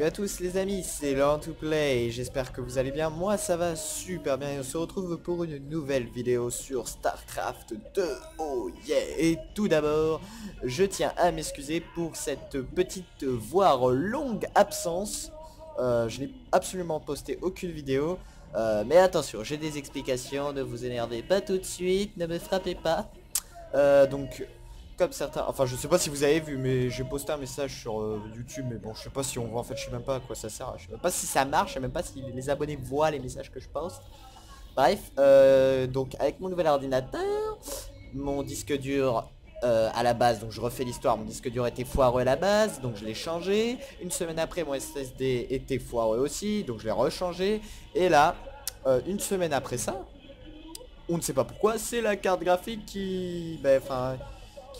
Salut à tous les amis, c'est Learn Play, j'espère que vous allez bien, moi ça va super bien et on se retrouve pour une nouvelle vidéo sur StarCraft 2, oh yeah. Et tout d'abord, je tiens à m'excuser pour cette petite voire longue absence, euh, je n'ai absolument posté aucune vidéo, euh, mais attention, j'ai des explications, ne vous énervez pas tout de suite, ne me frappez pas, euh, donc certains, enfin je sais pas si vous avez vu mais j'ai posté un message sur euh, YouTube mais bon je sais pas si on voit en fait je sais même pas à quoi ça sert, je sais pas si ça marche, je même pas si les abonnés voient les messages que je poste. Bref, euh, donc avec mon nouvel ordinateur, mon disque dur euh, à la base, donc je refais l'histoire, mon disque dur était foireux à la base, donc je l'ai changé. Une semaine après mon SSD était foireux aussi, donc je l'ai rechangé. Et là, une semaine après ça, on ne sait pas pourquoi, c'est la carte graphique qui... Ben, enfin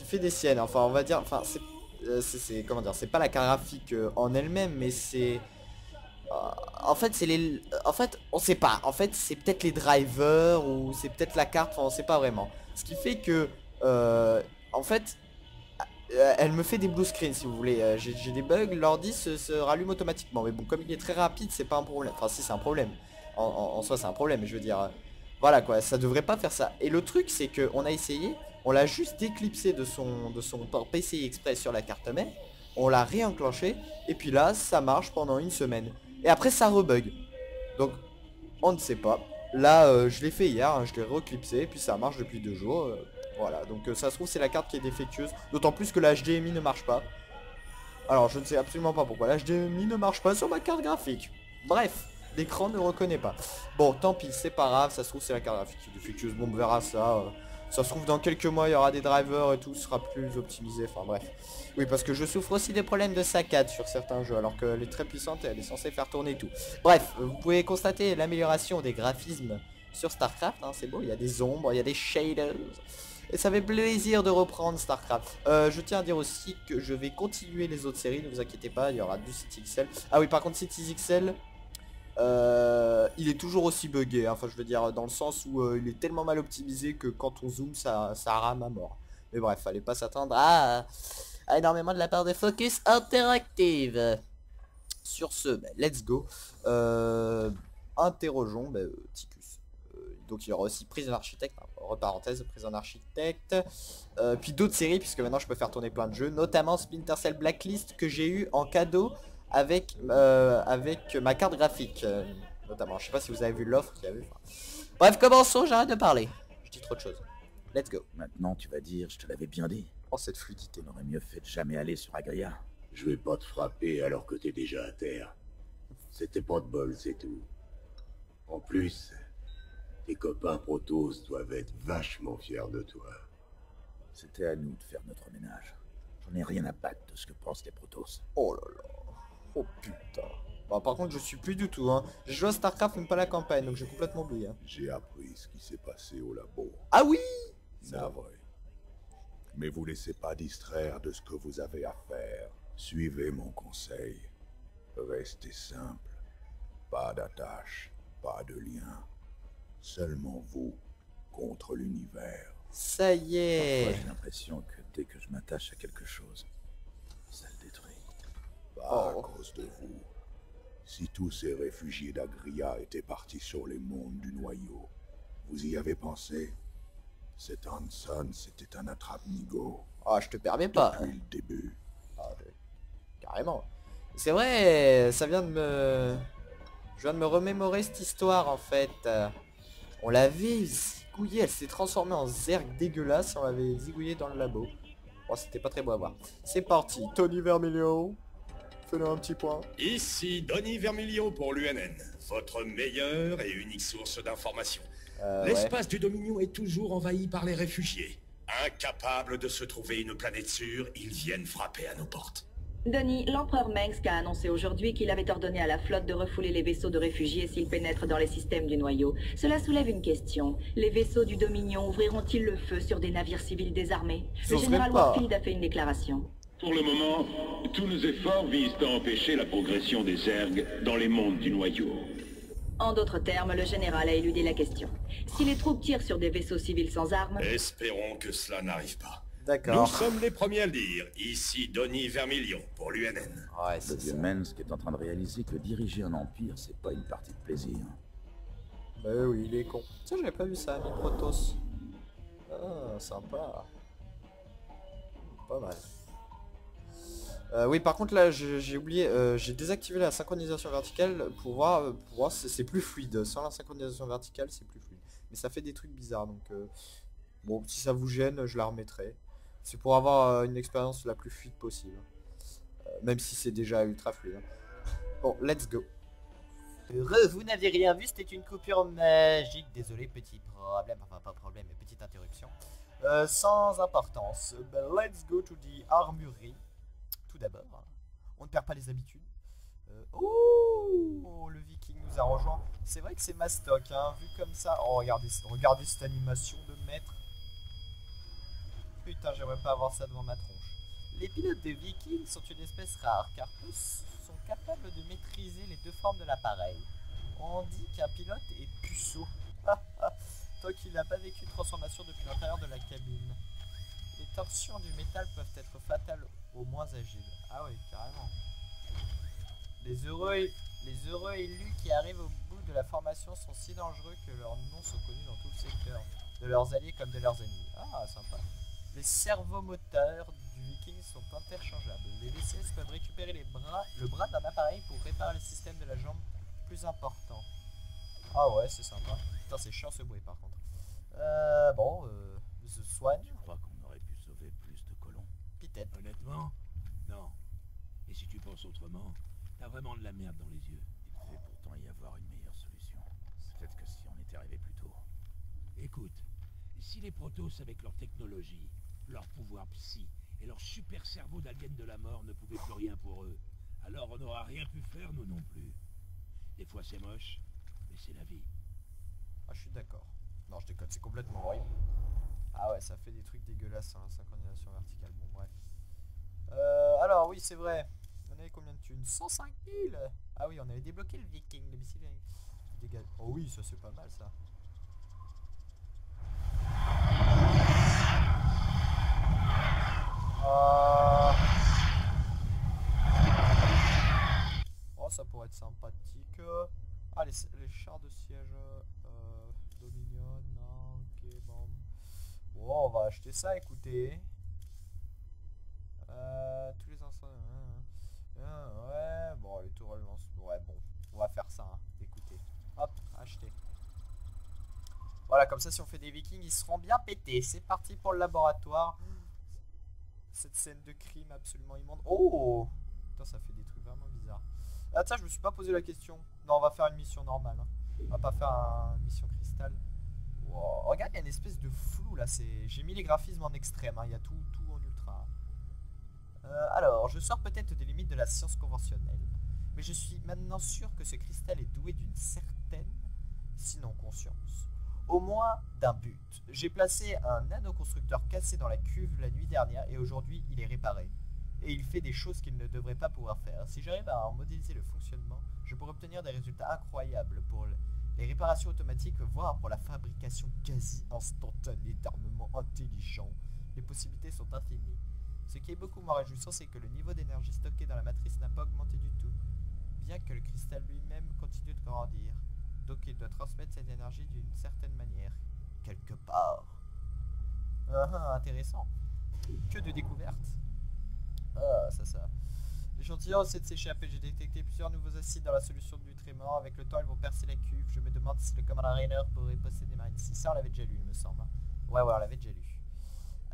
qui fait des siennes. Enfin, on va dire, enfin, c'est, euh, comment dire, c'est pas la graphique euh, en elle-même, mais c'est, euh, en fait, c'est les, en fait, on sait pas. En fait, c'est peut-être les drivers ou c'est peut-être la carte. Enfin, on sait pas vraiment. Ce qui fait que, en fait, elle me fait des blue screens si vous voulez. J'ai des bugs, l'ordi se, se, rallume automatiquement. Mais bon, comme il est très rapide, c'est pas un problème. Enfin, si c'est un problème. En, en soi, c'est un problème. Je veux dire, voilà quoi, ça devrait pas faire ça. Et le truc, c'est que on a essayé. On l'a juste son, de son port PCI Express sur la carte mère. On l'a réenclenché. Et puis là, ça marche pendant une semaine. Et après, ça rebug. Donc, on ne sait pas. Là, euh, je l'ai fait hier. Hein, je l'ai reclipsé. Puis ça marche depuis deux jours. Euh, voilà. Donc, euh, ça se trouve, c'est la carte qui est défectueuse. D'autant plus que la HDMI ne marche pas. Alors, je ne sais absolument pas pourquoi. La HDMI ne marche pas sur ma carte graphique. Bref. L'écran ne reconnaît pas. Bon, tant pis, c'est pas grave, ça se trouve c'est la carte graphique qui est défectueuse. Bon, on verra ça. Ça se trouve dans quelques mois il y aura des drivers et tout sera plus optimisé, enfin bref. Oui parce que je souffre aussi des problèmes de saccade sur certains jeux alors qu'elle est très puissante et elle est censée faire tourner tout. Bref, vous pouvez constater l'amélioration des graphismes sur Starcraft, hein, c'est beau, il y a des ombres, il y a des shaders. Et ça fait plaisir de reprendre Starcraft. Euh, je tiens à dire aussi que je vais continuer les autres séries, ne vous inquiétez pas, il y aura du XL. Ah oui par contre XL, euh, il est toujours aussi buggé, hein. enfin je veux dire dans le sens où euh, il est tellement mal optimisé que quand on zoome ça, ça rame à mort. Mais bref, fallait pas s'attendre à, énormément de la part de Focus Interactive. Sur ce, ben, let's go. Euh, interrogeons ben, Ticus. donc il y aura aussi Prison Architect, hein, parenthèse, Prison Architect. puis d'autres séries, puisque maintenant je peux faire tourner plein de jeux, notamment Splinter Cell Blacklist que j'ai eu en cadeau avec, euh, avec ma carte graphique, euh, notamment. Je sais pas si vous avez vu l'offre qu'il y avait. Bref, commençons, j'arrête de parler. Je dis trop de choses. Let's go. Maintenant, tu vas dire, je te l'avais bien dit. Oh, cette fluidité. On aurait mieux fait de jamais aller sur Agria. Je vais pas te frapper alors que t'es déjà à terre. C'était pas de bol, c'est tout. En plus, tes copains Protoss doivent être vachement fiers de toi. C'était à nous de faire notre ménage. J'en ai rien à battre de ce que pensent les Protoss. Oh là là. Oh putain. Bon, par contre, je suis plus du tout. Hein. J'ai joué à StarCraft, mais pas la campagne, donc j'ai complètement oublié. Hein. J'ai appris ce qui s'est passé au labo. Ah oui vrai. Mais vous laissez pas distraire de ce que vous avez à faire. Suivez mon conseil. Restez simple. Pas d'attache, pas de lien. Seulement vous contre l'univers. Ça y est. J'ai l'impression que dès que je m'attache à quelque chose. Pas à cause de vous. Si tous ces réfugiés d'Agria étaient partis sur les mondes du noyau, vous y avez pensé? Cet Hanson, c'était un attrape-nigo. Ah, je te permets pas. Depuis le début. Ah, carrément. C'est vrai, ça vient de me... Je viens de me remémorer cette histoire, en fait. On l'avait zigouillé, elle s'est transformée en zerg dégueulasse on l'avait zigouillé dans le labo. Bon, c'était pas très beau à voir. C'est parti, Tony Vermilio un petit point. Ici Donny Vermilion pour l'UNN, votre meilleure et unique source d'information. Euh, L'espace du Dominion est toujours envahi par les réfugiés. Incapables de se trouver une planète sûre, ils viennent frapper à nos portes. Donny, l'empereur Mengsk a annoncé aujourd'hui qu'il avait ordonné à la flotte de refouler les vaisseaux de réfugiés s'ils pénètrent dans les systèmes du noyau. Cela soulève une question. Les vaisseaux du Dominion ouvriront-ils le feu sur des navires civils désarmés? Le général Warfield a fait une déclaration. Pour le moment, tous nos efforts visent à empêcher la progression des ergs dans les mondes du noyau. En d'autres termes, le général a éludé la question. Si les troupes tirent sur des vaisseaux civils sans armes... Espérons que cela n'arrive pas. Nous sommes les premiers à le dire. Ici, Donny Vermilion, pour l'UNN. Ouais, c'est Le Mensk est en train de réaliser que diriger un empire, c'est pas une partie de plaisir. Bah oui, il est con. Ça, j'avais pas vu ça, mi Protoss. Ah, sympa. Pas mal. Euh, oui, par contre, là, j'ai oublié, euh, j'ai désactivé la synchronisation verticale pour voir, euh, pour voir c'est plus fluide. Sans la synchronisation verticale, c'est plus fluide. Mais ça fait des trucs bizarres, donc... bon, si ça vous gêne, je la remettrai. C'est pour avoir une expérience la plus fluide possible. même si c'est déjà ultra fluide. Hein. Bon, let's go. Heureux, vous n'avez rien vu, c'était une coupure magique. Désolé, petit problème, enfin pas problème, mais petite interruption. sans importance. Ben, let's go to the armurerie d'abord. On ne perd pas les habitudes. Euh, oh, le viking nous a rejoint. C'est vrai que c'est mastoc, hein, vu comme ça. Oh, regardez, regardez cette animation de maître. Putain, j'aimerais pas avoir ça devant ma tronche. Les pilotes de vikings sont une espèce rare, car tous sont capables de maîtriser les deux formes de l'appareil. On dit qu'un pilote est puceau. Tant qu'il n'a pas vécu de transformation depuis l'intérieur de la cabine. Torsions du métal peuvent être fatales aux moins agiles. Ah oui, carrément. Les heureux, les heureux élus qui arrivent au bout de la formation sont si dangereux que leurs noms sont connus dans tout le secteur, de leurs alliés comme de leurs ennemis. Ah, sympa. Les servomoteurs du viking sont interchangeables. Les VCS peuvent récupérer les bras, le bras d'un appareil pour réparer le système de la jambe plus important. Ah ouais, c'est sympa. Putain, c'est chiant ce bruit par contre. Euh, bon, euh, se soigne. Je crois qu'on aurait pu sauver plus de colons. Peut-être. Honnêtement, non. Et si tu penses autrement, t'as vraiment de la merde dans les yeux. Il devait pourtant y avoir une meilleure solution. Peut-être que si on était arrivé plus tôt. Écoute, si les Protoss avec leur technologie, leur pouvoir psy et leur super cerveau d'alien de la mort ne pouvaient plus rien pour eux, alors on n'aura rien pu faire nous non plus. Des fois c'est moche, mais c'est la vie. Ah je suis d'accord. Non je déconne, c'est complètement horrible. Ah ouais, ça fait des trucs dégueulasses, hein, la synchronisation verticale. Bon bref. Euh, alors oui, c'est vrai. On avait combien de thunes? 105 000 Ah oui, on avait débloqué le viking, le missile. Oh oui, ça c'est pas mal ça. Euh. Oh, ça pourrait être sympathique. Ah, les, chars de siège euh. Bon, on va acheter ça, écoutez. Euh, tous les instants. Hein, hein. Ah, ouais, bon, les tours lance. Ouais, bon, on va faire ça. Hein. Écoutez, hop, acheter. Voilà, comme ça, si on fait des vikings, ils seront bien pétés. C'est parti pour le laboratoire. Cette scène de crime absolument immonde. Oh Putain, ça fait des trucs vraiment bizarres. Ah, tiens, je me suis pas posé la question. Non, on va faire une mission normale. On va pas faire une mission cristal. Regarde, il y a une espèce de flou là. J'ai mis les graphismes en extrême. Il y a tout, tout euh, alors, je sors peut-être des limites de la science conventionnelle, mais je suis maintenant sûr que ce cristal est doué d'une certaine, sinon conscience, au moins d'un but. J'ai placé un nanoconstructeur cassé dans la cuve la nuit dernière et aujourd'hui il est réparé. Et il fait des choses qu'il ne devrait pas pouvoir faire. Si j'arrive à en modéliser le fonctionnement, je pourrais obtenir des résultats incroyables pour les réparations automatiques, voire pour la fabrication quasi instantanée d'armements intelligents. Les possibilités sont infinies. Ce qui est beaucoup moins réjouissant, c'est que le niveau d'énergie stocké dans la matrice n'a pas augmenté du tout, bien que le cristal lui-même continue de grandir. Donc il doit transmettre cette énergie d'une certaine manière, quelque part. Ah, ah intéressant. Que de découvertes. Ah, ça, ça. L'échantillon essaie de s'échapper. J'ai détecté plusieurs nouveaux acides dans la solution de nutriments. Avec le temps, ils vont percer la cuve. Je me demande si le commandant Rainer pourrait posséder marines. Si ça, on l'avait déjà lu, il me semble. Ouais, ouais, on l'avait déjà lu.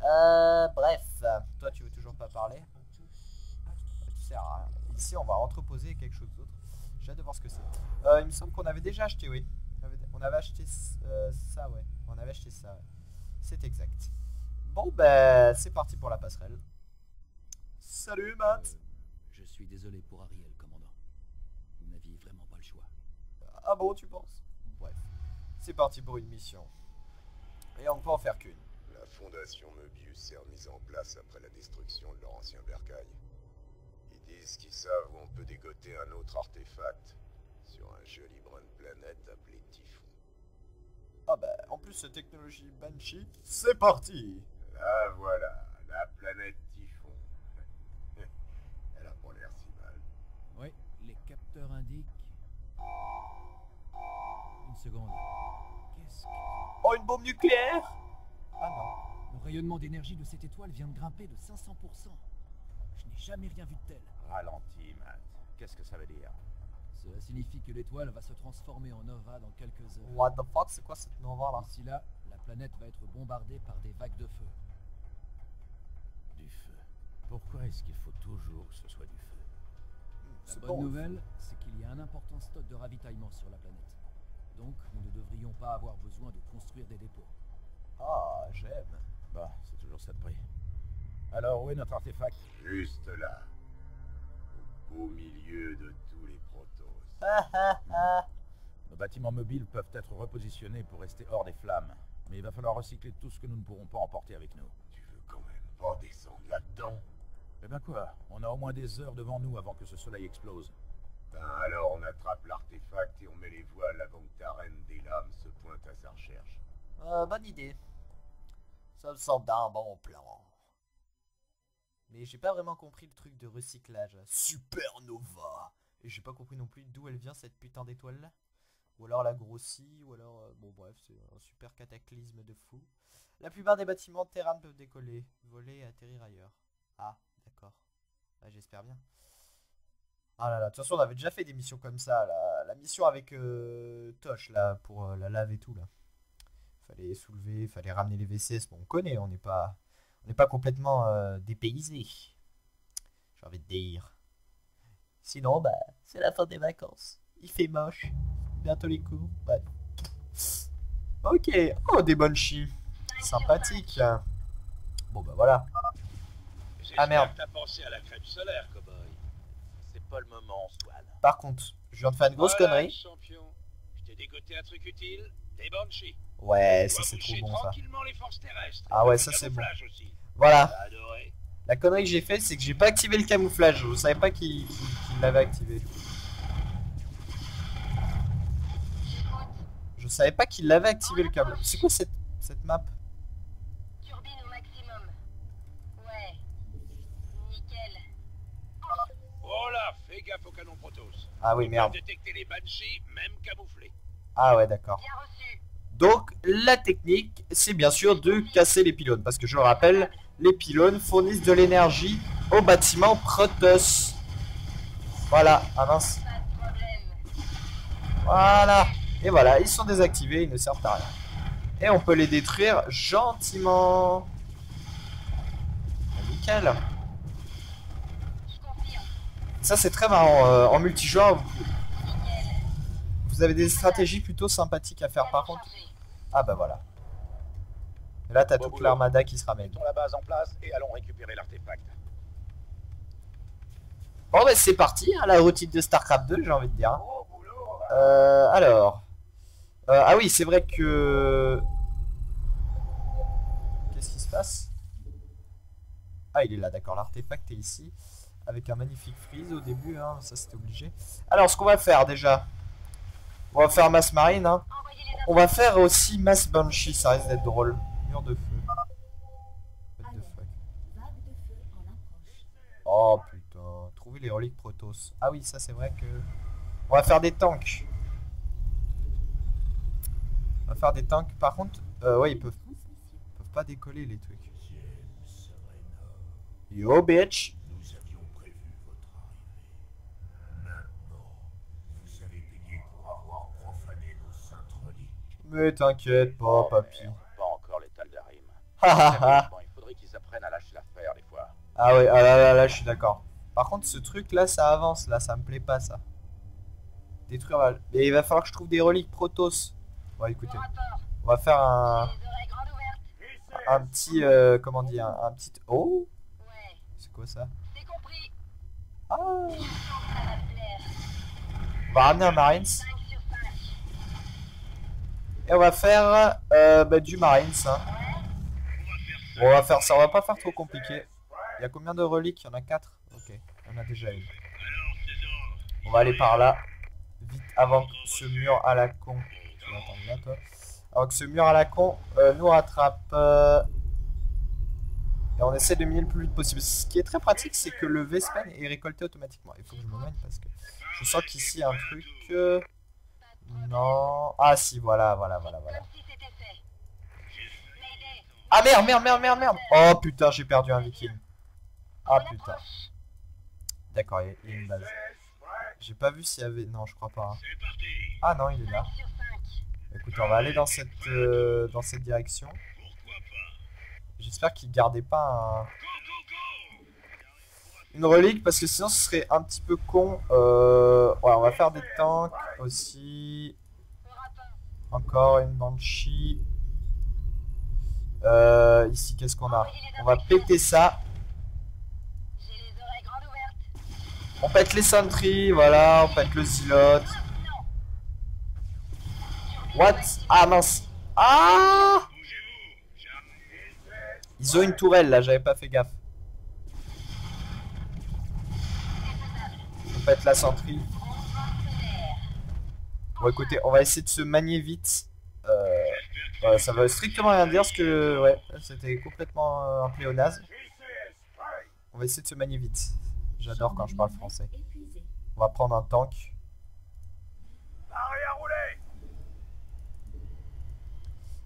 Euh, bref, toi tu veux toujours pas parler? Tu sais, Ici on va entreposer quelque chose d'autre. J'ai hâte de voir ce que c'est. Euh, il me semble qu'on avait déjà acheté, oui. On avait acheté euh, ça, ouais. On avait acheté ça. C'est exact. Bon, ben, c'est parti pour la passerelle. Salut, Matt suis désolé pour Ariel, commandant. Vous n'aviez vraiment pas le choix. Ah bon, tu penses? Bref. C'est parti pour une mission. Et on peut en faire qu'une. Fondation Möbius s'est remise en place après la destruction de leur ancien bercail. Ils disent qu'ils savent où on peut dégoter un autre artefact sur un joli brin de planète appelé Typhon. Ah bah, en plus, cette technologie Banshee, c'est parti Là voilà, indique. Une seconde. Qu'est-ce que. Oh, une bombe nucléaire? Ah non. Le rayonnement d'énergie de cette étoile vient de grimper de 500%. Je n'ai jamais rien vu de tel. Ralenti, Matt. Qu'est-ce que ça veut dire? Cela signifie que l'étoile va se transformer en nova dans quelques heures. What the fuck, c'est quoi cette nova là? D'ici là, la planète va être bombardée par des vagues de feu. Du feu Pourquoi est-ce qu'il faut toujours que ce soit du feu? La C'est bonne bon. nouvelle, c'est qu'il y a un important stock de ravitaillement sur la planète. Donc, nous ne devrions pas avoir besoin de construire des dépôts. Ah, j'aime. Bah, c'est toujours ça de prix. Alors, où est notre artefact? Juste là. Au beau milieu de tous les protos. Ah ah ah. Nos bâtiments mobiles peuvent être repositionnés pour rester hors des flammes. Mais il va falloir recycler tout ce que nous ne pourrons pas emporter avec nous. Tu veux quand même pas descendre là-dedans? Eh ben quoi On a au moins des heures devant nous avant que ce soleil explose. Ben alors on attrape l'artefact et on met les voiles avant que ta reine des lames se pointe à sa recherche. Euh, bonne idée. Ça me semble d'un bon plan. Mais j'ai pas vraiment compris le truc de recyclage. Supernova Et j'ai pas compris non plus d'où elle vient cette putain d'étoile là. Ou alors la grossit, ou alors... euh, bon bref, c'est un super cataclysme de fou. La plupart des bâtiments de Terran peuvent décoller, voler et atterrir ailleurs. Ah. Ah, J'espère bien. Ah là là, de toute façon on avait déjà fait des missions comme ça. La, mission avec euh, Tosh là, pour euh, la lave et tout là. Fallait soulever, fallait ramener les VCS. Bon, on connaît, on n'est pas, on n'est pas complètement euh, dépaysé. J'ai envie de dire. Sinon, bah, c'est la fin des vacances. Il fait moche. Bientôt les cours. Ok. Oh, des bonnes chi. Sympathique. Bon, bah voilà. Ah, merde. T'as pensé à la crème solaire, cowboy. C'est pas le moment, Swan. Par contre, je viens de faire une grosse Voilà, connerie. champion. Je t'ai dégoté un truc utile. Des Banshee. Ouais, ça c'est trop bon ça. tranquillement les forces terrestres. Ah ouais, ça, c'est bon. aussi. Voilà. La connerie que j'ai fait, c'est que j'ai pas activé le camouflage. Je savais pas qu'il l'avait activé. Je savais pas qu'il l'avait activé le câble. C'est quoi cette, cette map Turbine au maximum. Ouais. Nickel. Oh là, fais gaffe au canon Protoss. Ah oui, merde. peuvent détecter les Banshees, même camouflés. Ah ouais, d'accord. Donc, la technique, c'est bien sûr de casser les pylônes. Parce que je le rappelle, les pylônes fournissent de l'énergie au bâtiment Protoss. Voilà, ah mince. Voilà. Et voilà, ils sont désactivés, ils ne servent à rien. Et on peut les détruire gentiment. Nickel. Ça c'est très marrant. euh, en multijoueur, vous, avez des stratégies plutôt sympathiques à faire par contre. Ah bah voilà. Et là t'as Bon toute l'armada qui se ramène. Mettons la base en place et allons récupérer l'artefact. Bon bah c'est parti, hein, la routine de StarCraft 2 j'ai envie de dire. Euh, alors. Euh, ah oui c'est vrai que... Qu'est-ce qui se passe? Ah il est là d'accord, l'artefact est ici. Avec un magnifique freeze au début, hein, ça c'était obligé. Alors ce qu'on va faire déjà. On va faire masse marine. Hein. On va faire aussi masse banshee, ça risque d'être drôle. Mur de feu. Oh putain, trouver les reliques Protoss. Ah oui, ça c'est vrai que... On va faire des tanks. On va faire des tanks. Par contre, euh, ouais, ils peuvent, ils peuvent pas décoller les trucs. Yo bitch Nous avions prévu votre arrivée. Maintenant, vous allez payer pour avoir profané nos saintes reliques. Mais t'inquiète pas, papy. Pas encore les Taldarim. Ha ha ha Bon, il faudrait qu'ils apprennent à lâcher l'affaire des fois. Ah ouais, ah là là là, je suis d'accord. Par contre, ce truc là, ça avance, là, ça me plaît pas ça. Détruire la... Mais il va falloir que je trouve des reliques Protoss. Bon, écoutez, on va faire un, un petit, euh, comment dire, un, un petit... Oh Ouais. C'est quoi ça. Ah. On va ramener un Marines. 5 sur 5. Et on va faire euh, bah, du Marines. Hein. Bon, on va faire ça, on va pas faire trop compliqué. Il y a combien de reliques? Il y en a 4 Ok, on a déjà une. On va aller par là. Vite, avant que ce mur à la con. Attendre là, toi. Avant que ce mur à la con euh, nous rattrape. euh, Et on essaie de miner le plus vite possible. Ce qui est très pratique, c'est que le V-Span est récolté automatiquement. Il faut que je me mène parce que je sens qu'ici il y a un truc. Non. Ah si, voilà, voilà, voilà, voilà. Ah merde, merde, merde, merde, merde Oh putain, j'ai perdu un viking. Ah putain. D'accord, il y a une base. J'ai pas vu s'il y avait... Non, je crois pas. hein. Ah non, il est là. Écoutez, on va aller dans cette, euh, dans cette direction. J'espère qu'il gardait pas un... Une relique, parce que sinon ce serait un petit peu con. Euh... Ouais, on va faire des tanks aussi. Encore une Banshee. Euh, ici, qu'est-ce qu'on a? On va péter ça. On pète les sentries, voilà, on pète le zilote. What? Ah mince Ah Ils ont une tourelle là, j'avais pas fait gaffe. Pète la sentrie. Bon écoutez, on va essayer de se manier vite. Euh, ça veut strictement rien dire parce que ouais, c'était complètement euh, un pléonasme. On va essayer de se manier vite. J'adore quand je parle français. On va prendre un tank.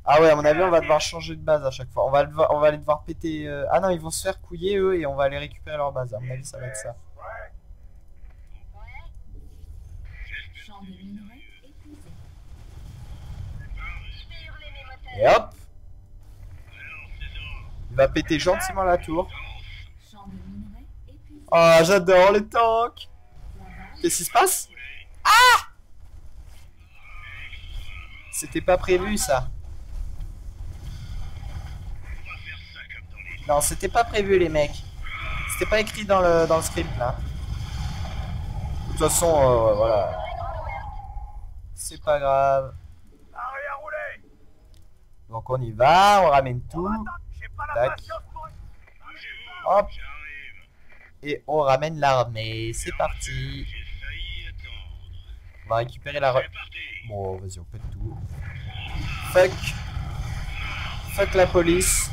Ah ouais, à mon avis, on va devoir changer de base à chaque fois. On va, devoir- on va aller devoir péter... euh, Ah non, ils vont se faire couiller, eux, et on va aller récupérer leur base. À mon avis, ça va être ça. Et hop Il va péter gentiment la tour. Ah, j'adore les tanks Qu'est-ce qui se passe? Ah C'était pas prévu, ça. Non, c'était pas prévu, les mecs. C'était pas écrit dans le, dans le script, là. De toute façon, euh, voilà. C'est pas grave. Donc on y va, on ramène tout. Tac. Hop. Et on ramène l'armée. C'est parti. On va récupérer la... re- Bon, vas-y, on pète tout. Fuck. Fuck la police.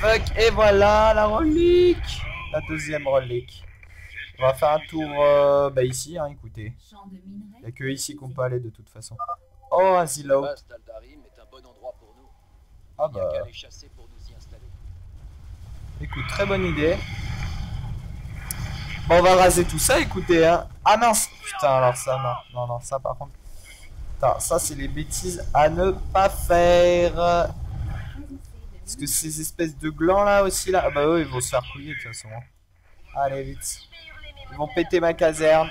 Fuck. Et voilà la relique. La deuxième relique. On va faire un tour euh, bah ici, hein, écoutez. Il n'y a que ici qu'on peut aller de toute façon. Oh, pour nous. Ah bah, écoute, très bonne idée. Bon, on va raser tout ça, écoutez, hein. Ah mince Putain, alors ça, non. Non, non, ça par contre... Putain, ça c'est les bêtises à ne pas faire. Parce que ces espèces de glands là aussi, là... Ah bah eux, ils vont se faire couiller de toute façon. hein. Allez, vite. Ils vont péter ma caserne.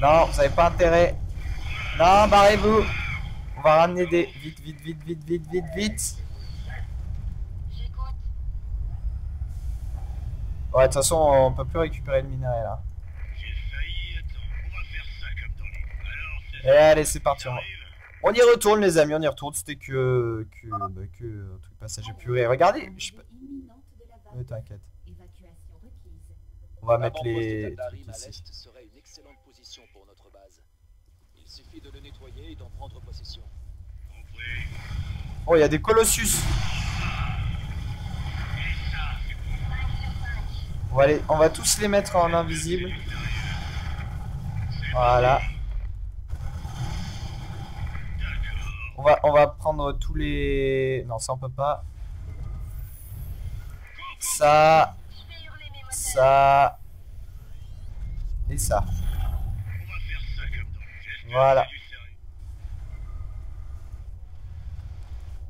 Non, vous avez pas intérêt. Non, barrez-vous. On va ramener des... Vite, vite, vite, vite, vite, vite, vite. Ouais, de toute façon, on peut plus récupérer le minerai là. Et allez, c'est parti. On... y retourne, les amis, on y retourne. C'était que. que. bah, que. un truc passager purée. Regardez, je sais pas. Euh. T'inquiète. On va mettre les. trucs ici. l'est serait une excellente position pour notre base. Il suffit de le nettoyer et d'en prendre possession. Oh, il y a des colossus. On va, les... on va tous les mettre en invisible. Voilà. On va, on va prendre tous les... Non, ça on peut pas. Ça. Ça. Et ça. Voilà.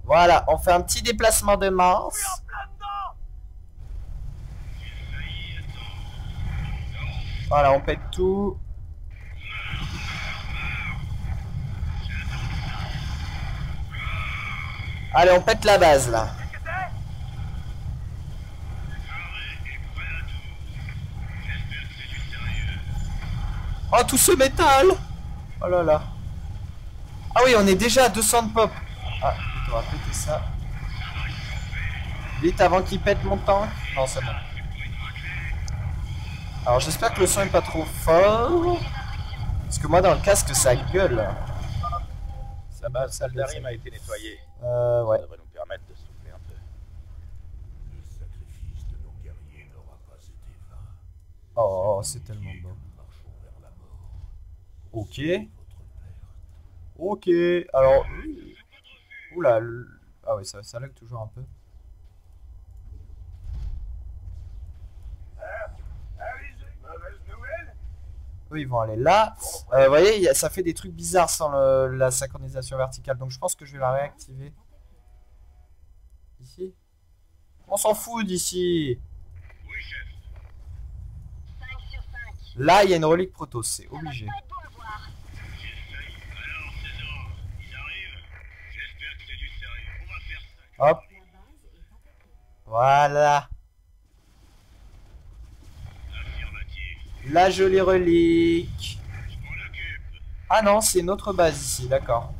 Voilà, on fait un petit déplacement de masse. Voilà, on pète tout. Allez, on pète la base là. Oh, tout ce métal Oh là là. Ah oui, on est déjà à 200 de pop. Ah, vite, on va péter ça. Vite avant qu'il pète mon tank. Non, c'est bon. Alors j'espère que le son est pas trop fort. Parce que moi dans le casque ça gueule. Sa base Saldarim a été nettoyée. Euh ouais. Ça devrait nous permettre de souffler un peu. Le sacrifice de nos guerriers n'aura pas été vain. Oh, c'est tellement beau. Marchons vers la mort. Ok. Ok, alors... Oula, ah ouais, ça, ça lag toujours un peu. Eux, ils vont aller là. Euh, vous voyez, ça fait des trucs bizarres sans la synchronisation verticale. Donc je pense que je vais la réactiver. Ici On s'en fout d'ici Là, il y a une relique Protoss, c'est obligé. Hop. Voilà. La jolie relique. Ah non, c'est notre base ici, d'accord.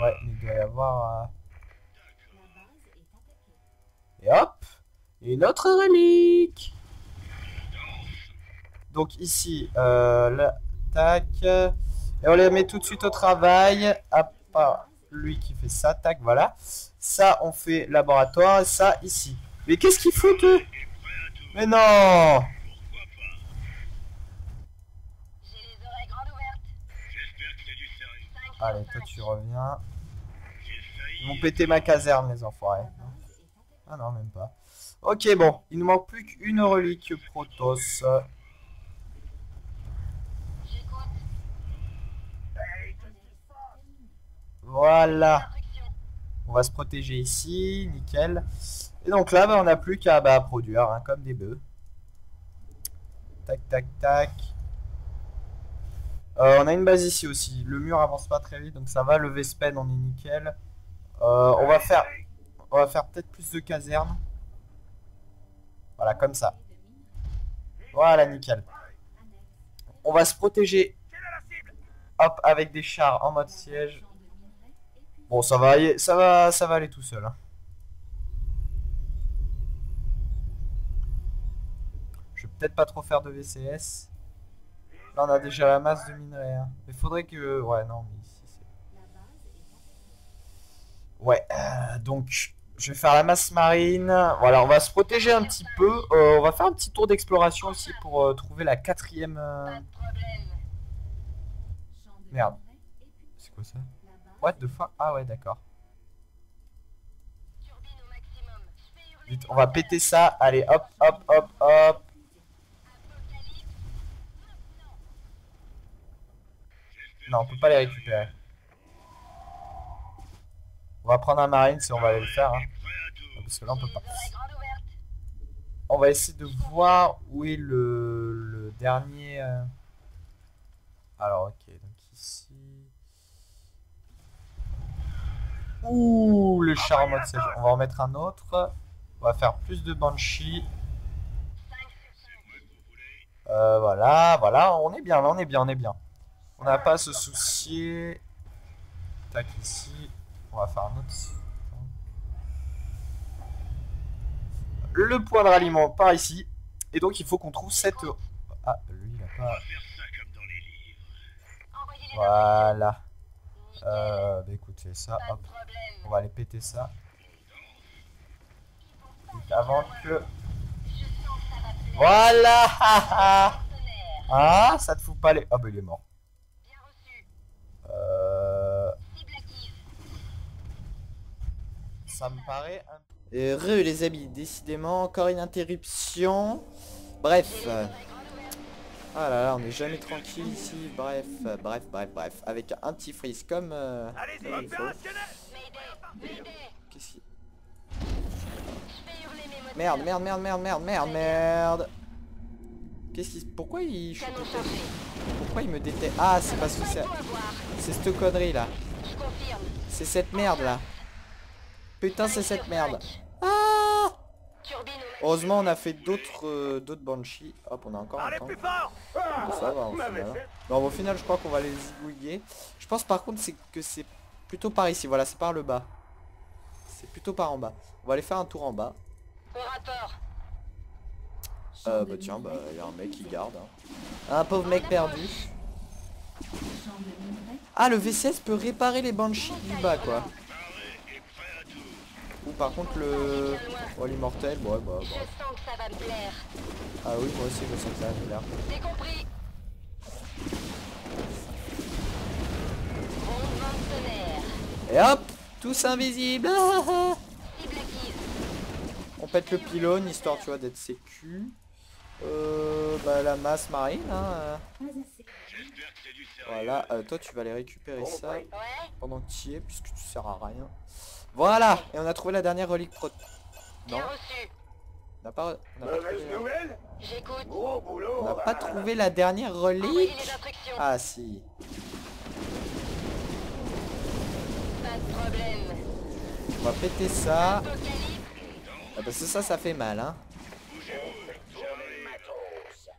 Ouais, il doit y avoir... Euh, Et hop Une autre relique Donc ici, euh, tac. Et on les met tout de suite au travail. À part lui qui fait ça, tac, voilà. Ça, on fait laboratoire. Ça, ici. Mais qu'est-ce qu'ils foutent eux? Mais non Allez, toi tu reviens. Ils vont péter ma caserne, les enfoirés. Ah non, même pas. Ok, bon. Il nous manque plus qu'une relique Protoss. Voilà. On va se protéger ici, nickel. Et donc là, bah, on n'a plus qu'à bah, produire, hein, comme des bœufs. Tac, tac, tac. Euh, on a une base ici aussi. Le mur avance pas très vite, donc ça va. Le Vespen, on est nickel. Euh, on va faire, on va faire peut-être plus de casernes. Voilà, comme ça. Voilà, nickel. On va se protéger. Hop, avec des chars en mode siège. Bon, ça va, ça va, ça va aller tout seul. Hein. Je vais peut-être pas trop faire de VCS. Là, on a déjà la masse de minerais. Hein. Il faudrait que... Ouais, non, mais ici, c'est... Ouais, euh, donc... Je vais faire la masse marine. Voilà, on va se protéger un petit peu. Euh, on va faire un petit tour d'exploration aussi pour euh, trouver la quatrième... Merde. C'est quoi ça? What the fuck Ah ouais, d'accord. Vite, on va péter ça. Allez, hop, hop, hop, hop. Non, on peut pas les récupérer. On va prendre un marine si on va aller le faire. Hein. Parce que là, on peut pas. On va essayer de voir où est le, dernier... Euh. Alors, ok. Donc ici... Ouh, le char en mode sèche. On va en mettre un autre. On va faire plus de Banshee. Euh, voilà, voilà. On est bien, là, on est bien, on est bien. On n'a pas à se soucier. Tac, ici. On va faire un autre. Le point de ralliement par ici. Et donc, il faut qu'on trouve cette... Ah, lui, il a pas... Voilà. Euh, bah écoutez, ça, hop. On va aller péter ça. avant que... Voilà Ah, ça te fout pas les... Ah bah il est mort. Euh... Ça me paraît un... Heureux les amis, décidément, encore une interruption. Bref. Ah là là, on n'est jamais tranquille ici. Bref, bref, bref, bref. Avec un petit freeze comme, euh, comme. Qu'est-ce qu'il... Merde, merde, merde, merde, merde, merde, merde. Qu'est-ce qui... Pourquoi il... Pourquoi il me déteste Ah, c'est parce que c'est... C'est cette connerie là. C'est cette merde là. Putain, c'est cette merde. Ah Heureusement, on a fait d'autres euh, d'autres Banshee. Hop, on a encore un temps. Ça va, au final. Non, au final, je crois qu'on va les zigouiller. Je pense par contre c'est que c'est plutôt par ici. Voilà, c'est par le bas. C'est plutôt par en bas. On va aller faire un tour en bas. Euh, bah tiens, bah il y a un mec qui garde. Hein. Un pauvre mec perdu. Ah, le V16 peut réparer les Banshees du bas, quoi. Ou par contre le... Oh, l'immortel, ouais, bah, bah. Ah oui, moi aussi, je sens que ça va me plaire. Et hop Tous invisibles. On pète le pylône, histoire, tu vois, d'être sécu. Euh, bah, la masse marine, hein. euh. Voilà, euh, toi, tu vas aller récupérer ça pendant que tu y es, puisque tu sers à rien. Voilà Et on a trouvé la dernière relique pro... Non On n'a pas... On n'a pas, trouvé... On n'a pas trouvé la dernière relique Ah, si. On va péter ça. Ah, parce que ça, ça fait mal, hein.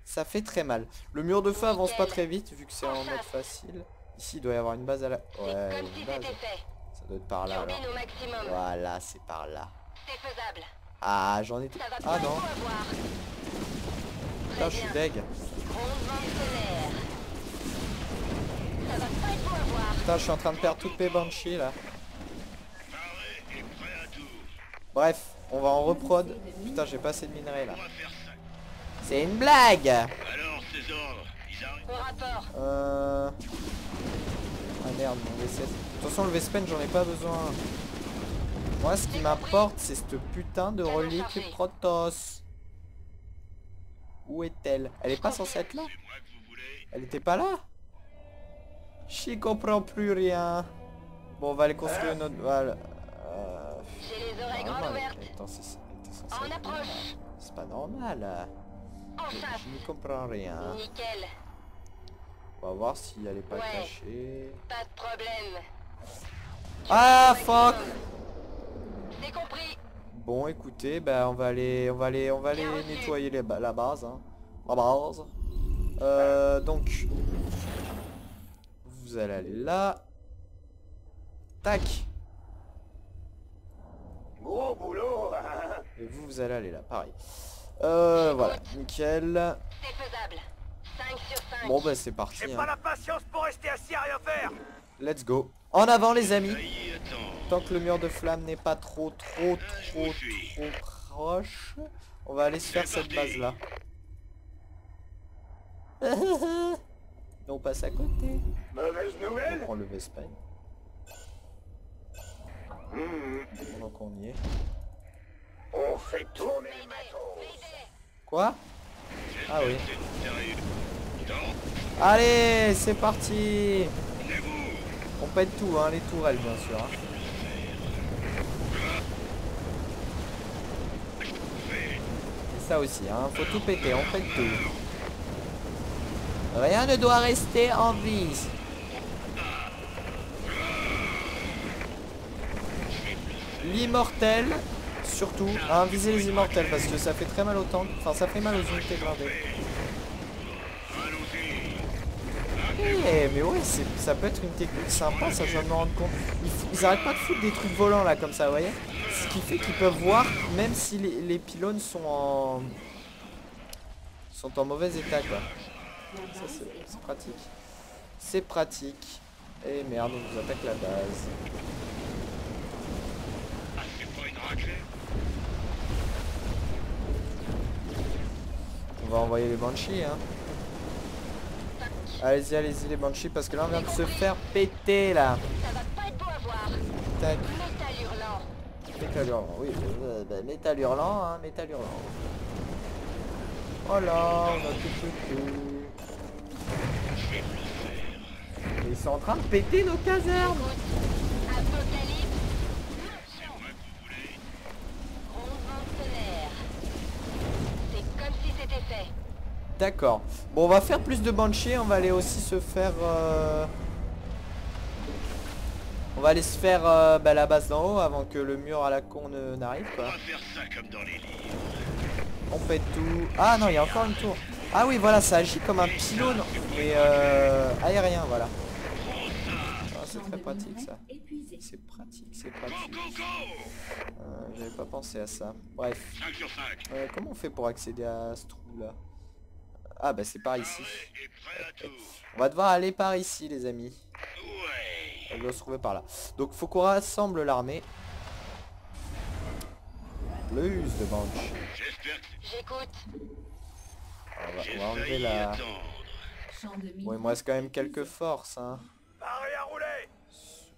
Ça fait très mal. Le mur de feu avance pas très vite vu que c'est en mode facile. Ici, il doit y avoir une base à la... Ouais, une base. Doit par là, alors. Voilà, c'est par là. Ah, j'en étais... Ah, non. Putain, je suis deg. Putain, je suis en train de perdre toutes mes banshees, là. Bref, on va en reprod. Putain, j'ai pas assez de minerais, là. C'est une blague Alors, ces ordres, ils arrivent Euh... Ah merde, mon V16. De toute façon, le Vespen, j'en ai pas besoin. Moi, ce qui m'apporte, c'est cette putain de relique Protoss. Où est-elle? Elle est pas censée être là Elle était pas là? J'y comprends plus rien. Bon, on va aller construire notre... Voilà. Euh... J'ai les oreilles grandes ouvertes. Attends, c'est... Approche. C'est pas normal. Je n'y comprends rien. Nickel. On va voir si elle est pas Ouais. cachée. Pas de problème. Ah fuck C'est compris. Bon écoutez, bah on va aller on va aller on va aller nettoyer les la base hein. La base. Euh, donc vous allez aller là. Tac. Gros boulot Et vous vous allez aller là, pareil. Euh voilà, nickel. C'est faisable. 5 sur 5. Bon bah c'est parti. J'ai hein. pas la patience pour rester assis à rien faire Let's go. En avant les amis. Tant que le mur de flamme n'est pas trop trop trop trop proche, on va aller se faire cette base là. on passe à côté. Mauvaise On nouvelle prend le Vespagne. Pendant qu'on y est. On fait tourner le matos Quoi? Ah oui. Allez, c'est parti On pète tout, hein, les tourelles bien sûr. hein. Et ça aussi, hein, faut tout péter, on pète tout. Rien ne doit rester en vie. L'immortel, surtout, hein, visez les immortels parce que ça fait très mal au tank, enfin ça fait mal aux unités gradées. Eh, mais ouais, ça peut être une technique sympa, ça je viens de me rendre compte. Ils, arrêtent pas de foutre des trucs volants là comme ça, vous voyez Ce qui fait qu'ils peuvent voir même si les, les pylônes sont en sont en mauvais état quoi. Ça c'est pratique. C'est pratique. Et merde, on nous attaque la base. On va envoyer les banshees hein. Allez-y, allez-y les banshees parce que là on vient de se faire péter là. Métal hurlant. Métal hurlant, oui, euh, bah, métal hurlant, hein, métal hurlant. Oh là, on a tout. Et ils sont en train de péter nos casernes Apocalypse. Ronde solaire. C'est comme si c'était fait. D'accord. Bon, on va faire plus de banshees, on va aller aussi se faire... euh, On va aller se faire euh, bah, la base d'en haut avant que le mur à la con n'arrive On quoi. On pète tout. Ah non, il y a encore une tour. Ah oui, voilà, ça agit comme un pylône, mais euh, aérien, voilà. Ah, c'est très pratique ça. C'est pratique, c'est pratique. Euh, J'avais pas pensé à ça. Bref. 5 sur 5. Comment on fait pour accéder à ce trou là Ah bah c'est par ici. À tout. On va devoir aller par ici les amis. Ouais. Elle doit se trouver par là. Donc faut qu'on rassemble l'armée. Plus de que J'écoute. On va, on va enlever la... Bon il me reste quand même quelques forces hein.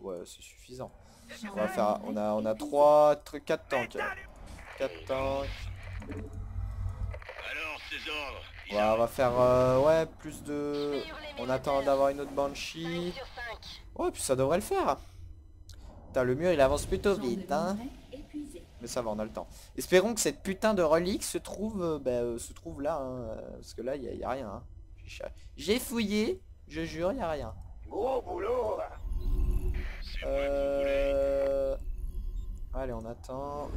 Ouais, c'est suffisant. On va faire... On a, on a 3... 4 tanks. 4 tanks. Alors, ces ordres Ouais, on va faire... euh, ouais, plus de... On attend d'avoir une autre Banshee. Ouais, puis ça devrait le faire. Putain, le mur, il avance plutôt vite, hein. Mais ça va, on a le temps. Espérons que cette putain de relique se trouve, euh, bah, euh, se trouve là, hein, euh, parce que là, il n'y a, rien. hein. J'ai- J'ai fouillé, je jure, il n'y a rien. Gros boulot Euh... Allez, on attend.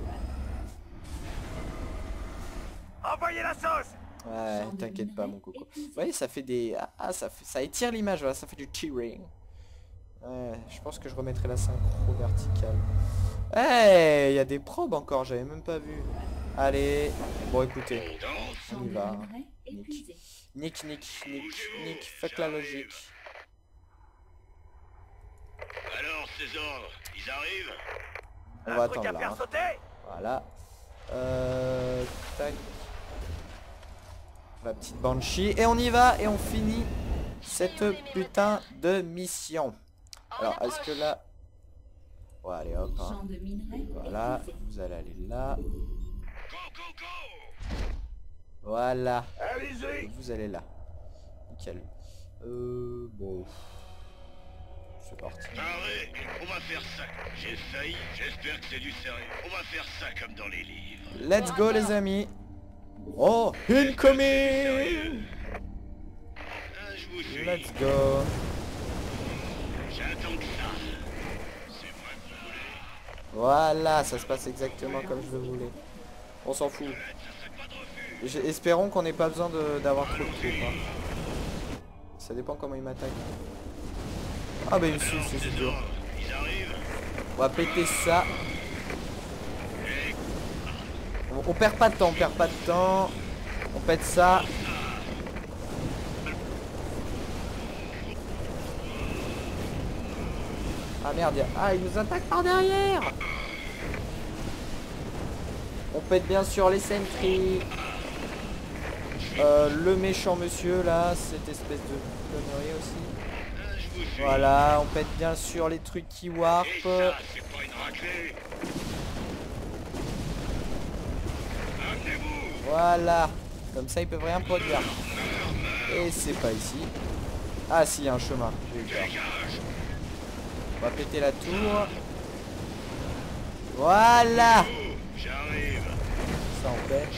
Envoyez la sauce Ouais, t'inquiète pas, mon coco. Vous voyez, ça fait des... Ah, ah, ça, fait... ça étire l'image, voilà, ça fait du tearing. Ouais, je pense que je remettrai la synchro verticale. Eh, il y a des probes encore, j'avais même pas vu. Allez, bon écoutez, on y va. Nick, nick, nick, nick, nick, fuck la logique. Alors, ces ordres, ils arrivent? On va attendre là. hein. Voilà. Euh... Tac. La petite Banshee. Et on y va et on finit cette putain de mission. Alors, est-ce que là... Ouais, allez hop. hein. Voilà, vous allez aller là. Voilà. Vous allez là. Nickel. Euh... Bon... C'est parti. Arrête, on va faire ça. J'ai failli, j'espère que c'est du sérieux. On va faire ça comme dans les livres. Let's go les amis. Oh, incoming. Let's go. Voilà, ça se passe exactement comme je le voulais. On s'en fout. Espérons qu'on n'ait pas besoin de- d'avoir trop de troupes. hein. Ça dépend comment il m'attaque. Ah bah il me c'est arrivent. On va péter ça. On, perd pas de temps, on perd pas de temps. On pète ça. Ah merde, ah il nous attaque par derrière On pète bien sûr les sentries. Euh, le méchant monsieur là, cette espèce de connerie aussi. Voilà, on pète bien sûr les trucs qui warp. C'est pas une raclée. Voilà. Comme ça, ils peuvent rien produire. Et c'est pas ici. Ah si, il y a un chemin. On va péter la tour. Voilà. Ça on pète.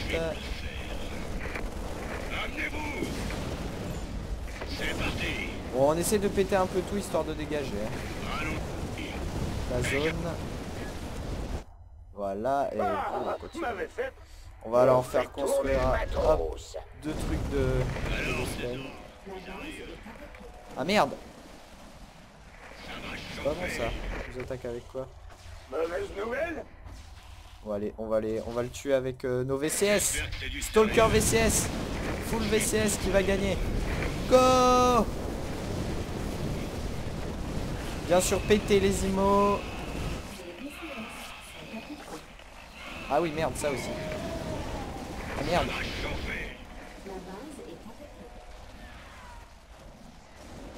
Bon, on essaie de péter un peu tout histoire de dégager. hein. La zone. Voilà. Et. On va alors On faire construire hop, deux trucs de. Ah merde C'est pas bon ça. Vous attaque avec quoi Mauvaise nouvelle On va aller, on va aller, on va le tuer avec euh, nos VCS. Stalker VCS. Full VCS qui va gagner. Go Bien sûr péter les imos. Ah oui merde ça aussi. Ah merde.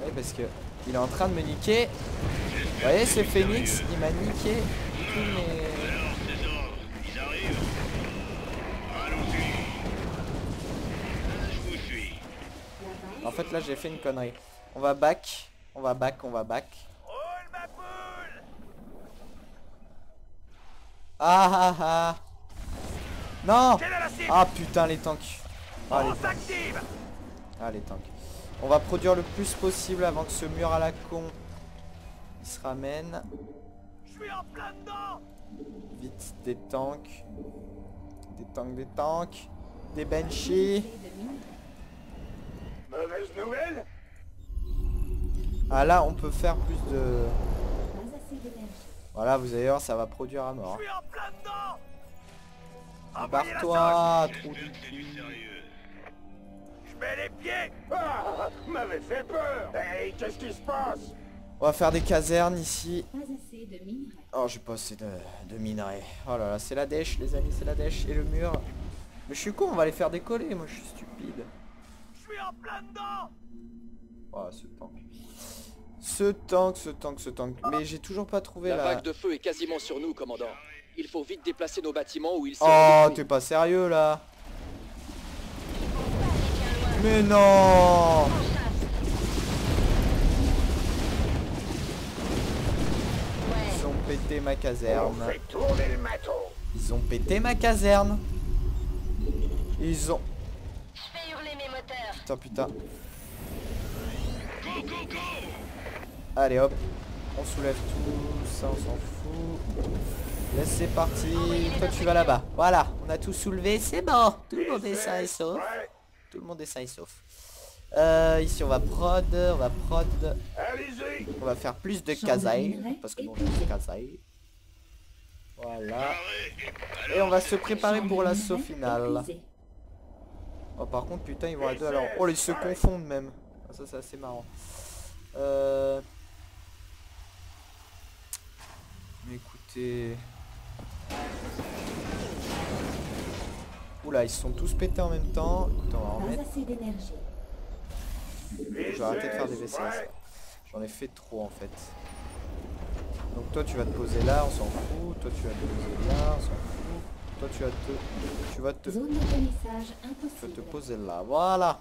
Oui parce que il est en train de me niquer. Vous voyez c'est Phoenix, il m'a niqué tous mes... En fait là j'ai fait une connerie. On va back, on va back, on va back. Ah ah ah Non Ah putain les tanks Ah les tanks Ah les tanks On va produire le plus possible avant que ce mur à la con il se ramène. Je suis en plein dedans Vite des tanks. Des tanks, des tanks. Des Banshee. Mauvaise nouvelle Ah là on peut faire plus de... Voilà vous allez voir ça va produire à mort. Je suis en plein dedans Barre-toi, trou du cul. Je mets les pieds Ah M'avait fait peur Hey, qu'est-ce qui se passe? On va faire des casernes ici. Oh j'ai pas assez de, de minerais. Oh là là c'est la dèche les amis c'est la dèche. Et le mur. Mais je suis con on va les faire décoller moi je suis stupide. Je suis en plein dedans Oh ce tank. Ce tank, ce tank, ce tank. Mais j'ai toujours pas trouvé la... La vague de feu est quasiment sur nous, commandant. Il faut vite déplacer nos bâtiments où ils sont. Oh, t'es pas sérieux là Mais non Ils ont pété ma caserne. Ils ont pété ma caserne. Ils ont... Putain, putain. Allez hop. On soulève tout ça, on s'en fout. Là c'est parti. Toi tu vas là-bas. Voilà, on a tout soulevé, c'est bon. Tout le monde est sain et sauf. Tout le monde est sain et sauf. Euh, ici on va prod, on va prod. On va faire plus de kazaï. Parce que bon, c'est kazaï. Voilà. Et on va se préparer pour l'assaut final. Oh par contre putain ils vont à deux alors. Oh ils se confondent même. Ah, ça c'est assez marrant. Euh... Écoutez... Oula, ils sont tous pétés en même temps. Écoutez, on va en mettre. Je vais arrêter de faire des VCS. J'en ai fait trop en fait. Donc toi tu vas te poser là, on s'en fout. Toi tu vas te poser là, on s'en fout. Toi tu vas te... Tu vas te... Tu vas te poser là. Voilà.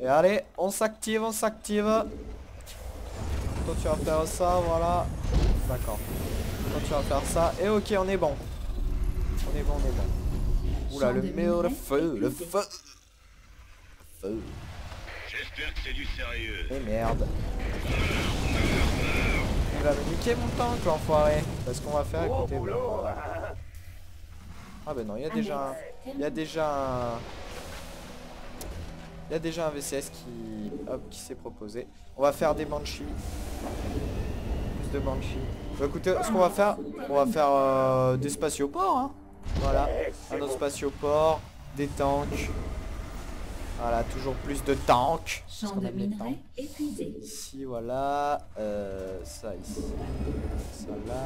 Et allez, on s'active, on s'active. Toi tu vas faire ça, voilà. D'accord. Tu vas faire ça. Et ok, on est bon. On est bon, on est bon. Oula, le mur, le feu, le feu. Feu. J'espère que c'est du sérieux. Et merde. Il va me niquer mon tank, l'enfoiré. Parce qu'on va faire, écoutez. Ah bah non, il y a déjà un... Il y a déjà un... Il y a déjà un VCS qui, hop, qui s'est proposé. On va faire des Banshee. Plus de Banshee. Bah, écoutez, ce qu'on va faire, on va faire euh, des spatioports. Hein. Voilà, un autre spatioport, des tanks. Voilà, toujours plus de tanks. Champ de minerais épuisé. Ici, voilà. Euh, ça ici. Ça là.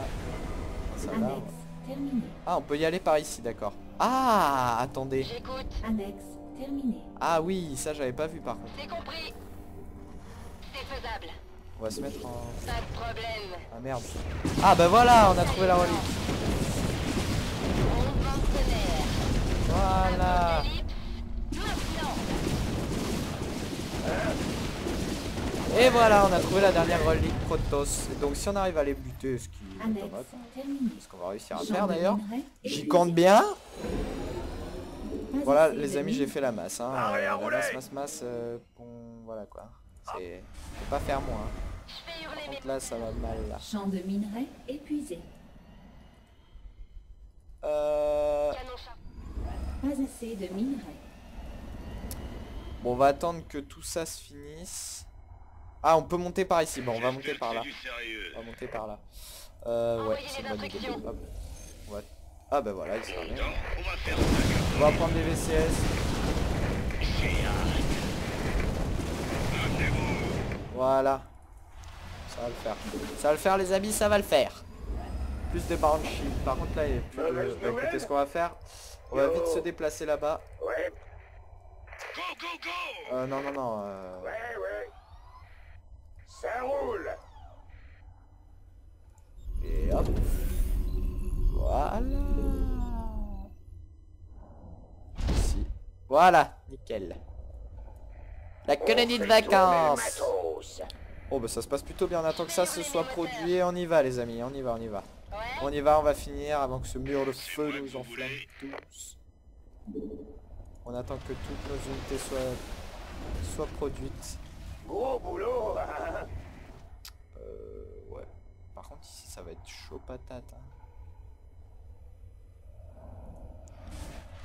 Ça là. Ah, on peut y aller par ici, d'accord. Ah, attendez. J'écoute. Annexe terminé. Ah oui, ça j'avais pas vu par contre. C'est compris. C'est faisable. On va se mettre en... Pas de problème. Ah merde. Ah bah voilà, on a trouvé la relique. Voilà. Et voilà, on a trouvé la dernière relique Protoss. donc si on arrive à les buter, ce qui est pas ce qu'on va réussir à faire d'ailleurs. J'y compte bien. Voilà les amis j'ai fait la masse hein. Euh, la masse masse masse euh, bon, voilà quoi. C'est faut pas faire moins. Hein. Par contre là ça va mal là. Champ de minerais épuisé. Euh... Pas assez de minerais. Bon on va attendre que tout ça se finisse. Ah on peut monter par ici, bon on va monter par là. On va monter par là. Euh ouais c'est une bonne idée. Hop. On va ah bah voilà, il bien. On va prendre des VCS. Voilà. Ça va le faire. Ça va le faire les amis, ça va le faire. Plus de Banshee. Par contre là il y a plus de... Bah, écoutez ce qu'on va faire. On va vite se déplacer là-bas. Euh non non non. Euh... Ouais ouais. Ça roule. Et hop. Voilà. Ici. Voilà, nickel. La colonie de vacances. Oh bah ça se passe plutôt bien, on attend que ça se soit produit on y va les amis, on y va, on y va. On y va, on va finir avant que ce mur de feu nous enflamme tous. On attend que toutes nos unités soient, soient produites. Gros boulot Euh ouais. Par contre ici ça va être chaud patate. Hein.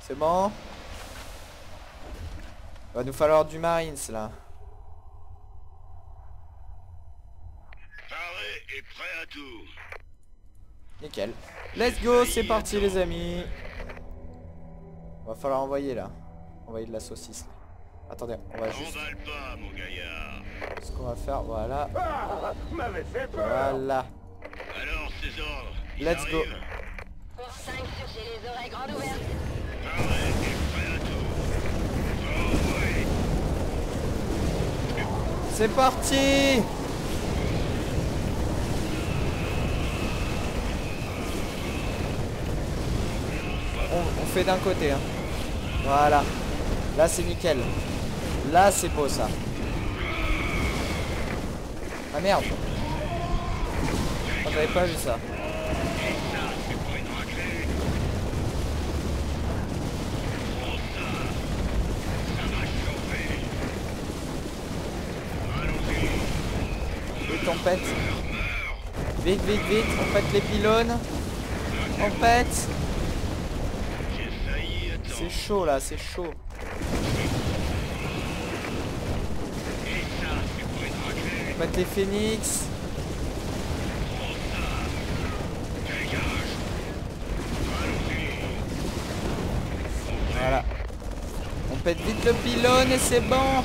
C'est bon? Va nous falloir du Marines là. et prêt à tout. Nickel. Let's go, c'est parti les amis. Va falloir envoyer là. Envoyer de la saucisse. Attendez, on va juste... pas, mon gaillard. Ce qu'on va faire, voilà. Ah, fait peur. Voilà. Alors, ces ordres. Let's go. Pour 5 sur les oreilles grandes ouvertes. C'est parti on, fait d'un côté. Hein. Voilà. Là, c'est nickel. Là, c'est beau, ça. Ah, merde. Oh, J'avais pas vu ça. Pète. Vite, vite, vite, on pète les pylônes. On pète. C'est chaud là, c'est chaud. On pète les phénix. Voilà. On pète vite le pylône et c'est bon.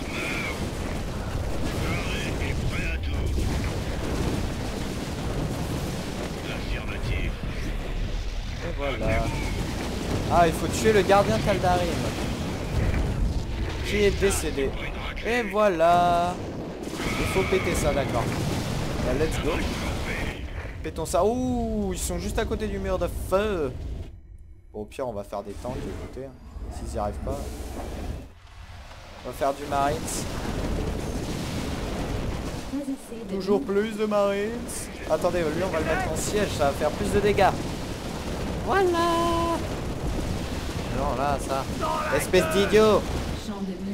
Ah, il faut tuer le gardien Taldarim. Qui est décédé. Et voilà. Il faut péter ça, d'accord. Bah, let's go. Pétons ça. Ouh, ils sont juste à côté du mur de feu. Bon, au pire, on va faire des tanks, écoutez. Hein. S'ils y arrivent pas. On va faire du Marines. Toujours plus de Marines. Attendez, lui, on va le mettre en siège. Ça va faire plus de dégâts. Voilà Non, là, ça. Espèce d'idiot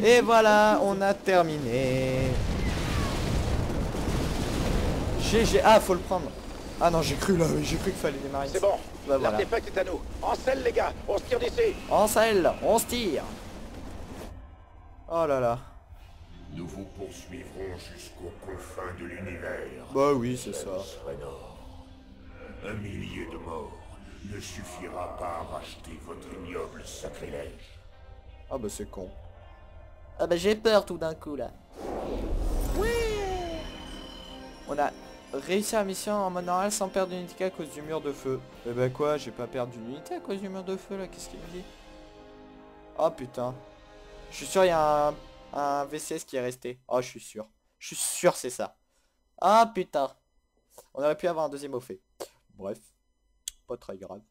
Et voilà, on a terminé. GG. Ah, faut le prendre. Ah non, j'ai cru là, j'ai cru qu'il fallait démarrer. C'est bon, bah, l'artefact est à nous. En selle, les gars, on se tire d'ici. En selle, on se tire. Oh là là. Nous vous poursuivrons jusqu'aux confins de l'univers. Bah oui, c'est ça. Un millier de morts ne suffira pas à racheter votre ignoble sacrilège. Ah bah c'est con. Ah bah j'ai peur tout d'un coup là. Oui On a réussi la mission en mode normal sans perdre d'unité à cause du mur de feu. Eh bah quoi, j'ai pas perdu d'unité à cause du mur de feu là, qu'est-ce qu'il me dit? Oh putain. Je suis sûr il y a un, un VCS qui est resté. Oh je suis sûr. Je suis sûr c'est ça. Ah putain. On aurait pu avoir un deuxième au fait. Bref pas très grave.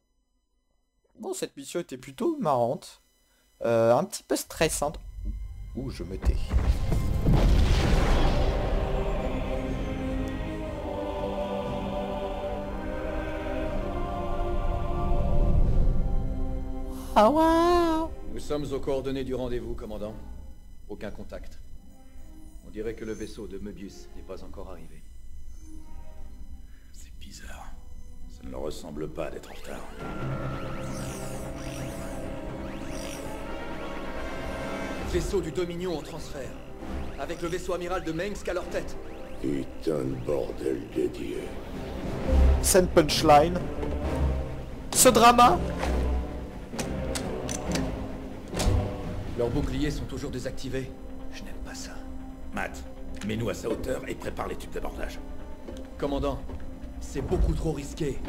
Bon, cette mission était plutôt marrante. Euh, un petit peu stressante. Où je me tais. Ah Nous sommes aux coordonnées du rendez-vous, commandant. Aucun contact. On dirait que le vaisseau de Möbius n'est pas encore arrivé. Ne ressemble pas d'être en retard. Vaisseau du Dominion en transfert. Avec le vaisseau amiral de Mengsk à leur tête. Putain de bordel dédié. Scène punchline. Ce drama Leurs boucliers sont toujours désactivés. Je n'aime pas ça. Matt, mets-nous à sa hauteur et prépare les tubes d'abordage. Commandant, c'est beaucoup trop risqué.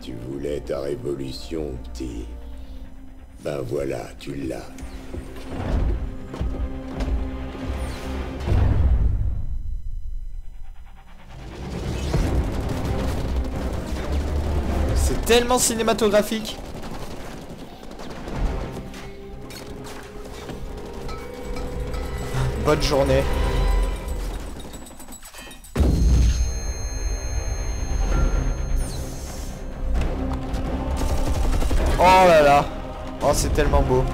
Tu voulais ta révolution, petit. Ben voilà, tu l'as. C'est tellement cinématographique. Bonne journée. Oh là là. Oh c'est tellement beau.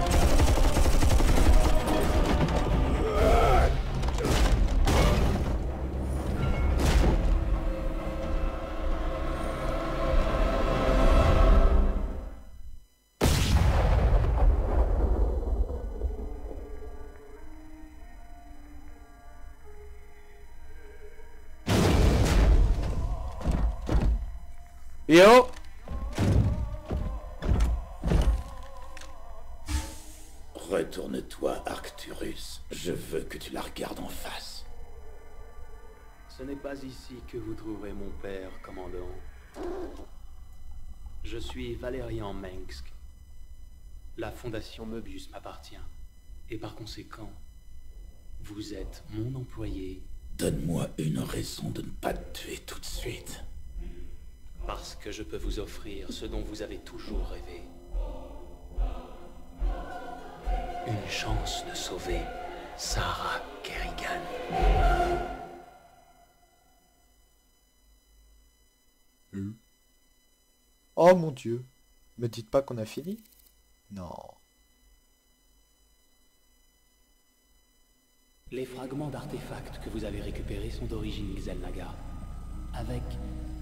Yo Ce n'est pas ici que vous trouverez mon père, commandant. Je suis Valérian Mengsk. La fondation Möbius m'appartient. Et par conséquent, vous êtes mon employé. Donne-moi une raison de ne pas te tuer tout de suite. Parce que je peux vous offrir ce dont vous avez toujours rêvé. une chance de sauver Sarah Kerrigan. Oh mon dieu. Me dites pas qu'on a fini Non. Les fragments d'artefacts que vous avez récupérés sont d'origine Xelnaga. Avec,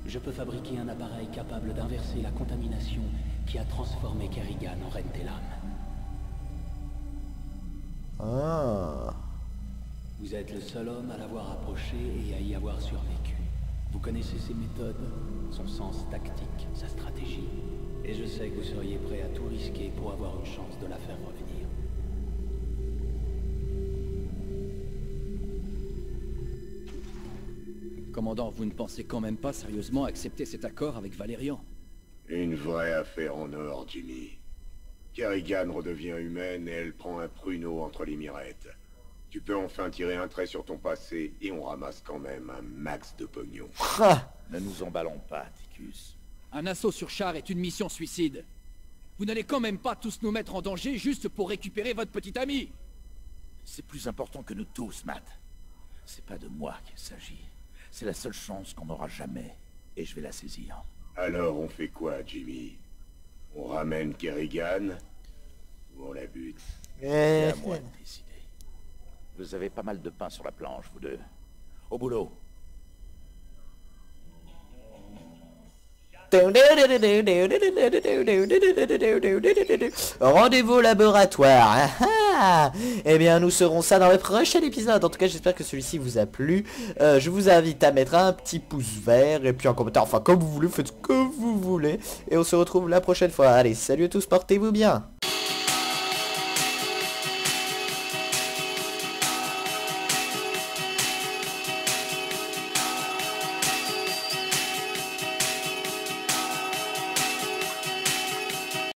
je peux fabriquer un appareil capable d'inverser la contamination qui a transformé Kerrigan en Rentelam. Ah. Vous êtes le seul homme à l'avoir approché et à y avoir survécu. Vous connaissez ses méthodes, son sens tactique, sa stratégie. Et je sais que vous seriez prêt à tout risquer pour avoir une chance de la faire revenir. Commandant, vous ne pensez quand même pas sérieusement accepter cet accord avec Valérian? Une vraie affaire en or, Jimmy. Kerrigan redevient humaine et elle prend un pruneau entre les mirettes. Tu peux enfin tirer un trait sur ton passé et on ramasse quand même un max de pognon. ne nous emballons pas, Ticus. Un assaut sur char est une mission suicide. Vous n'allez quand même pas tous nous mettre en danger juste pour récupérer votre petit ami. C'est plus important que nous tous, Matt. C'est pas de moi qu'il s'agit. C'est la seule chance qu'on n'aura jamais. Et je vais la saisir. Alors on fait quoi, Jimmy? On ramène Kerrigan? Ou on la bute? C'est à moi de décider. Vous avez pas mal de pain sur la planche, vous deux. Au boulot. Rendez-vous au laboratoire. Ah, ah. eh bien, nous serons ça dans le prochain épisode. En tout cas, j'espère que celui-ci vous a plu. Euh, je vous invite à mettre un petit pouce vert et puis un commentaire. Enfin, comme vous voulez, faites ce que vous voulez. Et on se retrouve la prochaine fois. Allez, salut à tous, portez-vous bien.